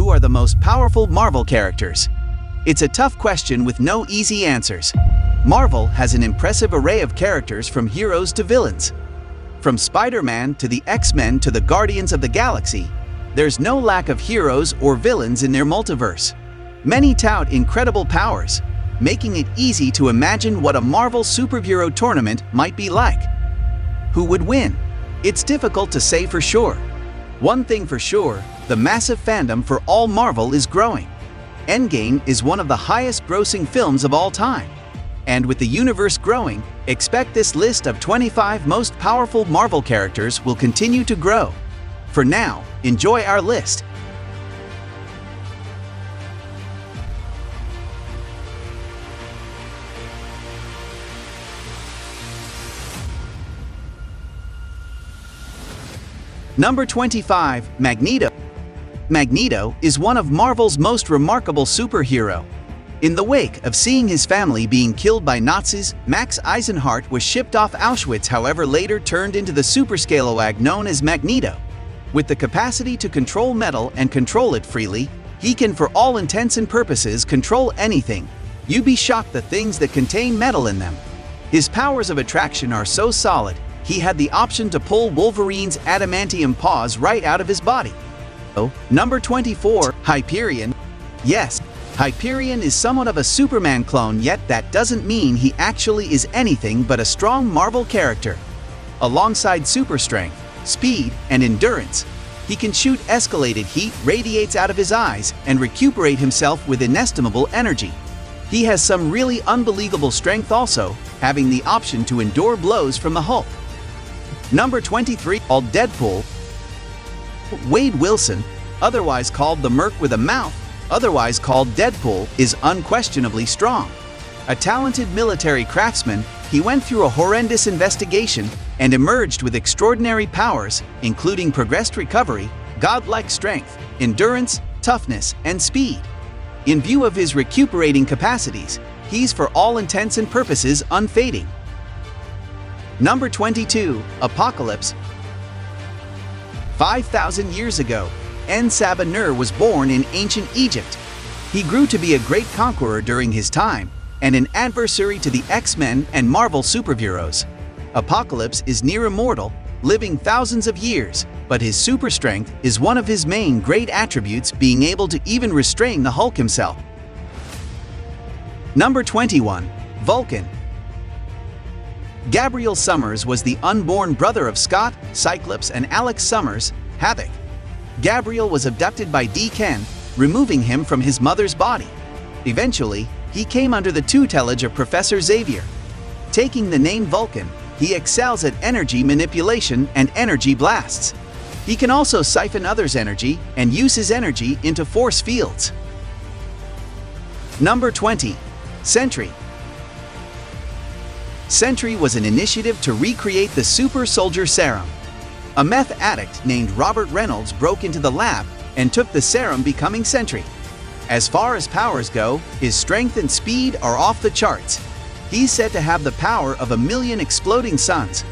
Who are the most powerful Marvel characters? It's a tough question with no easy answers. Marvel has an impressive array of characters from heroes to villains. From Spider-Man to the X-Men to the Guardians of the Galaxy, there's no lack of heroes or villains in their multiverse. Many tout incredible powers, making it easy to imagine what a Marvel superhero tournament might be like. Who would win? It's difficult to say for sure. One thing for sure, the massive fandom for all Marvel is growing. Endgame is one of the highest grossing films of all time. And with the universe growing, expect this list of 25 most powerful Marvel characters will continue to grow. For now, enjoy our list. Number 25, Magneto. Magneto is one of Marvel's most remarkable superhero. In the wake of seeing his family being killed by Nazis, Max Eisenhardt was shipped off Auschwitz however later turned into the superscalawag known as Magneto. With the capacity to control metal and control it freely, he can for all intents and purposes control anything. You'd be shocked the things that contain metal in them. His powers of attraction are so solid, he had the option to pull Wolverine's adamantium paws right out of his body. Number 24, Hyperion. Yes, Hyperion is somewhat of a Superman clone, yet that doesn't mean he actually is anything but a strong Marvel character. Alongside super strength, speed, and endurance, he can shoot escalated heat radiates out of his eyes and recuperate himself with inestimable energy. He has some really unbelievable strength also, having the option to endure blows from the Hulk. Number 23, all Deadpool. Wade Wilson, otherwise called the Merc with a Mouth, otherwise called Deadpool, is unquestionably strong. A talented military craftsman, he went through a horrendous investigation and emerged with extraordinary powers, including progressed recovery, godlike strength, endurance, toughness, and speed. In view of his recuperating capacities, he's for all intents and purposes unfading. Number 22, Apocalypse. 5,000 years ago, En-Sabah-Nur was born in ancient Egypt. He grew to be a great conqueror during his time and an adversary to the X-Men and Marvel superheroes. Apocalypse is near immortal, living thousands of years, but his super strength is one of his main great attributes being able to even restrain the Hulk himself. Number 21. Vulcan Gabriel Summers was the unborn brother of Scott, Cyclops, and Alex Summers, Havoc. Gabriel was abducted by D'Ken, removing him from his mother's body. Eventually, he came under the tutelage of Professor Xavier. Taking the name Vulcan, he excels at energy manipulation and energy blasts. He can also siphon others' energy and use his energy into force fields. Number 20. Sentry Sentry was an initiative to recreate the Super Soldier Serum. A meth addict named Robert Reynolds broke into the lab and took the serum becoming Sentry. As far as powers go, his strength and speed are off the charts. He's said to have the power of a million exploding suns.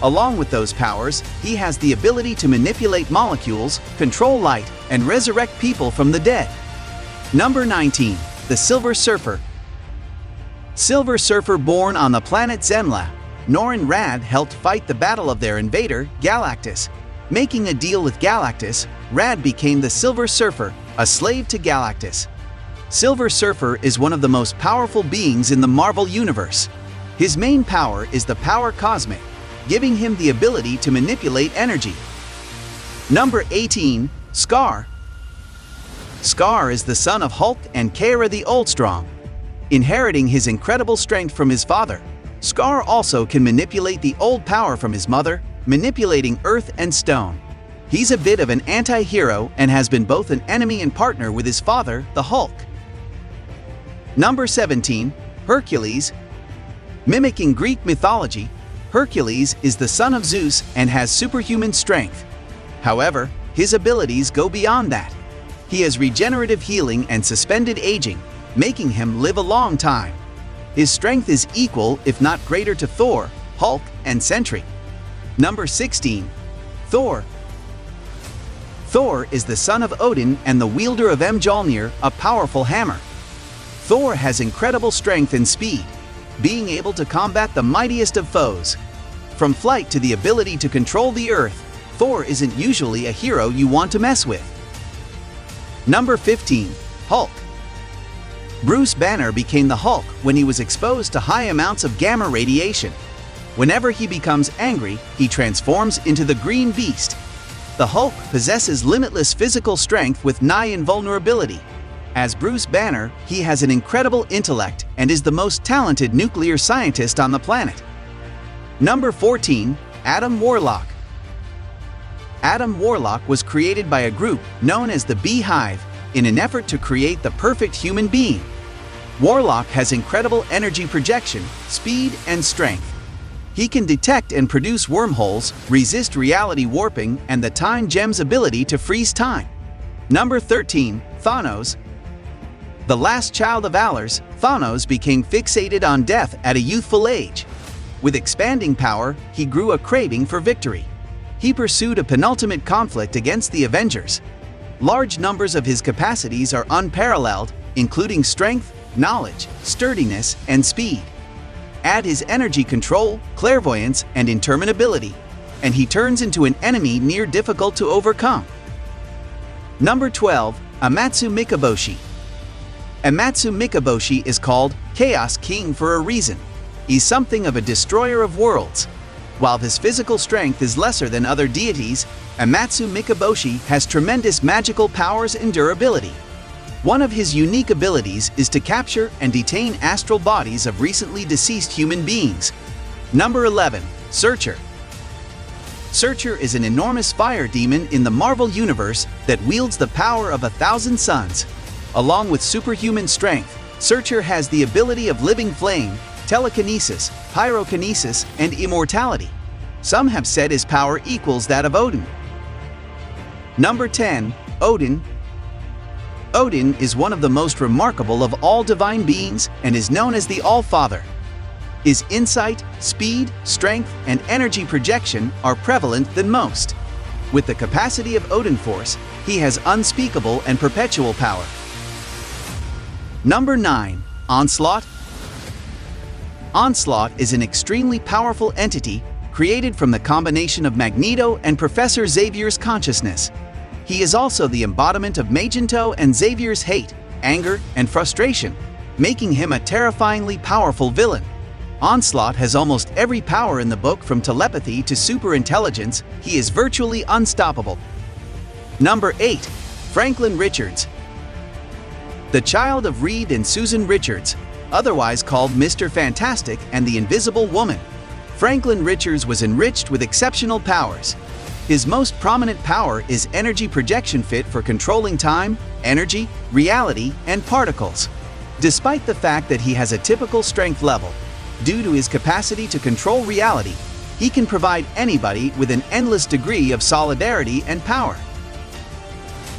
Along with those powers, he has the ability to manipulate molecules, control light, and resurrect people from the dead. Number 19. The Silver Surfer Silver Surfer born on the planet Zenn-La, Norrin Radd helped fight the battle of their invader, Galactus. Making a deal with Galactus, Radd became the Silver Surfer, a slave to Galactus. Silver Surfer is one of the most powerful beings in the Marvel Universe. His main power is the Power Cosmic, giving him the ability to manipulate energy. Number 18. Skaar Skaar is the son of Hulk and Caiera the Oldstrong, Inheriting his incredible strength from his father, Skaar also can manipulate the old power from his mother, manipulating earth and stone. He's a bit of an anti-hero and has been both an enemy and partner with his father, the Hulk. Number 17. Hercules Mimicking Greek mythology, Hercules is the son of Zeus and has superhuman strength. However, his abilities go beyond that. He has regenerative healing and suspended aging, making him live a long time. His strength is equal, if not greater, to Thor, Hulk, and Sentry. Number 16. Thor Thor is the son of Odin and the wielder of Mjolnir, a powerful hammer. Thor has incredible strength and speed, being able to combat the mightiest of foes. From flight to the ability to control the earth, Thor isn't usually a hero you want to mess with. Number 15. Hulk. Bruce Banner became the Hulk when he was exposed to high amounts of gamma radiation. Whenever he becomes angry, he transforms into the Green Beast. The Hulk possesses limitless physical strength with nigh invulnerability. As Bruce Banner, he has an incredible intellect and is the most talented nuclear scientist on the planet. Number 14. Adam Warlock. Adam Warlock was created by a group known as the Beehive in an effort to create the perfect human being. Warlock has incredible energy projection, speed, and strength. He can detect and produce wormholes, resist reality warping, and the Time Gem's ability to freeze time. Number 13. Thanos. The last child of A'lars, Thanos became fixated on death at a youthful age. With expanding power, he grew a craving for victory. He pursued a penultimate conflict against the Avengers. Large numbers of his capacities are unparalleled, including strength, knowledge, sturdiness, and speed. Add his energy control, clairvoyance, and interminability, and he turns into an enemy near difficult to overcome. Number 12. Amatsu Mikaboshi Amatsu Mikaboshi is called Chaos King for a reason. He's something of a destroyer of worlds. While his physical strength is lesser than other deities, Amatsu Mikaboshi has tremendous magical powers and durability. One of his unique abilities is to capture and detain astral bodies of recently deceased human beings. Number 11. Surtur Surtur is an enormous fire demon in the Marvel Universe that wields the power of a thousand suns. Along with superhuman strength, Surtur has the ability of living flame, telekinesis, pyrokinesis, and immortality. Some have said his power equals that of Odin. Number 10. Odin Odin is one of the most remarkable of all divine beings and is known as the All-Father. His insight, speed, strength, and energy projection are prevalent than most. With the capacity of Odin Force, he has unspeakable and perpetual power. Number 9. Onslaught Onslaught is an extremely powerful entity created from the combination of Magneto and Professor Xavier's consciousness. He is also the embodiment of Magneto and Xavier's hate, anger, and frustration, making him a terrifyingly powerful villain. Onslaught has almost every power in the book from telepathy to superintelligence, he is virtually unstoppable. Number 8. Franklin Richards The child of Reed and Susan Richards, otherwise called Mr. Fantastic and the Invisible Woman, Franklin Richards was enriched with exceptional powers, his most prominent power is energy projection fit for controlling time, energy, reality, and particles. Despite the fact that he has a typical strength level, due to his capacity to control reality, he can provide anybody with an endless degree of solidarity and power.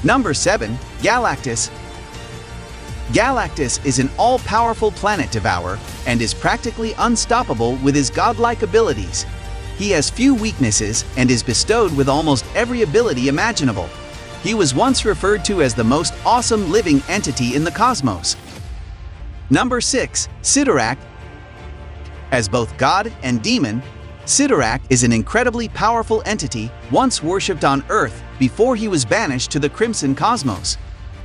Number 7. Galactus Galactus is an all-powerful planet devourer and is practically unstoppable with his godlike abilities. He has few weaknesses and is bestowed with almost every ability imaginable. He was once referred to as the most awesome living entity in the cosmos. Number 6. Cyttorak As both god and demon, Cyttorak is an incredibly powerful entity once worshipped on Earth before he was banished to the Crimson Cosmos.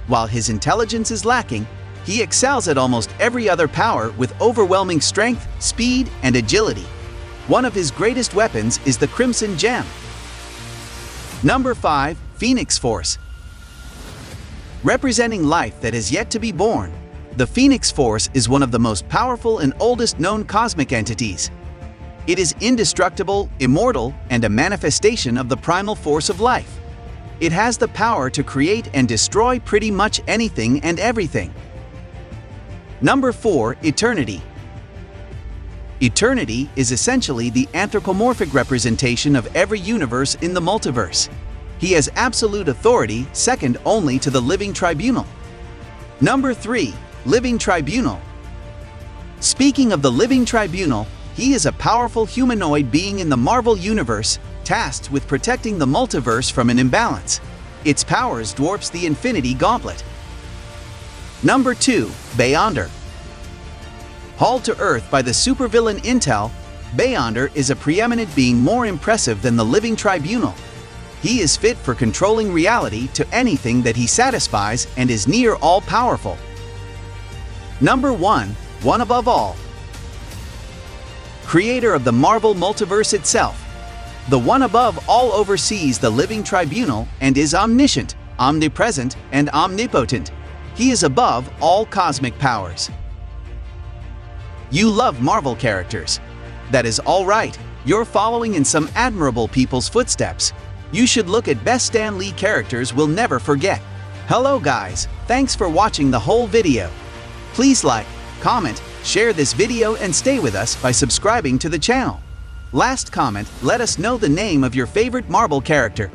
While his intelligence is lacking, he excels at almost every other power with overwhelming strength, speed, and agility. One of his greatest weapons is the Crimson Gem. Number 5. Phoenix Force Representing life that is yet to be born, the Phoenix Force is one of the most powerful and oldest known cosmic entities. It is indestructible, immortal, and a manifestation of the primal force of life. It has the power to create and destroy pretty much anything and everything. Number 4. Eternity Eternity is essentially the anthropomorphic representation of every universe in the multiverse. He has absolute authority, second only to the Living Tribunal. Number 3. Living Tribunal Speaking of the Living Tribunal, he is a powerful humanoid being in the Marvel Universe, tasked with protecting the multiverse from an imbalance. Its powers dwarfs the Infinity Gauntlet. Number 2. Beyonder Hauled to Earth by the supervillain Intel, Beyonder is a preeminent being more impressive than the Living Tribunal. He is fit for controlling reality to anything that he satisfies and is near all-powerful. Number 1. One Above All Creator of the Marvel Multiverse itself, the One Above All oversees the Living Tribunal and is omniscient, omnipresent, and omnipotent. He is above all cosmic powers. You love Marvel characters. That is all right. You're following in some admirable people's footsteps. You should look at best Stan Lee characters we'll never forget. Hello guys, thanks for watching the whole video. Please like, comment, share this video and stay with us by subscribing to the channel. Last comment, let us know the name of your favorite Marvel character